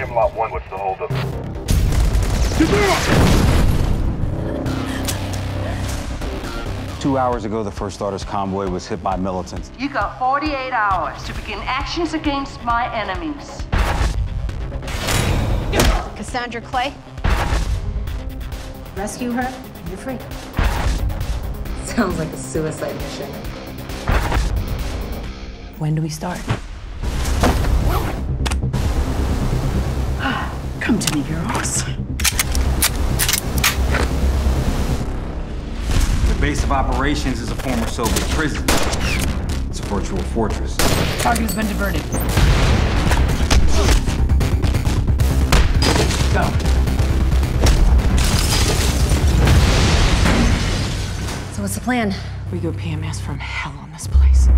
Camelot 1, what's the holdup? Two hours ago, the First Order's convoy was hit by militants. You got 48 hours to begin actions against my enemies. Cassandra Clay. Rescue her, you're free. Sounds like a suicide mission. When do we start? Come to me, girls. The base of operations is a former Soviet prison. It's a virtual fortress. Target has been diverted. Go. So what's the plan? We go PMS from hell on this place.